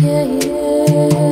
yeah, yeah.